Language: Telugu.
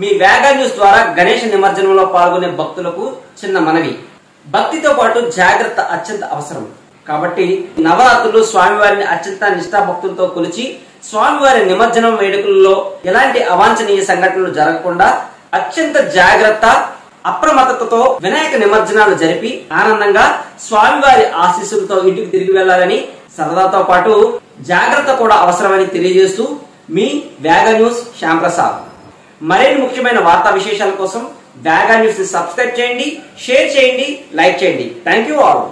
మీ వేగా న్యూస్ ద్వారా గణేష్ నిమజ్జనంలో పాల్గొనే భక్తులకు చిన్న మనవి. భక్తితో పాటు జాగ్రత్త అత్యంత అవసరం. కాబట్టి నవరాత్రులు స్వామివారిని అత్యంత నిష్ఠాభక్తులతో కొలిచి స్వామివారి నిమజ్జనం వేడుకల్లో ఎలాంటి అవాంఛనీయ సంఘటనలు జరగకుండా అత్యంత జాగ్రత్త అప్రమత్తతతో వినాయక నిమజ్జనాలు జరిపి ఆనందంగా స్వామివారి ఆశీస్సులతో ఇంటికి తిరిగి వెళ్ళాలని సరదాతో పాటు జాగ్రత్త కూడా అవసరమని తెలియజేస్తూ మీ వేగ న్యూస్ శ్యాంప్రసాద్. మరిన్ని ముఖ్యమైన వార్తా విశేషాల కోసం వేగా న్యూస్ని సబ్స్క్రైబ్ చేయండి షేర్ చేయండి లైక్ చేయండి. Thank you all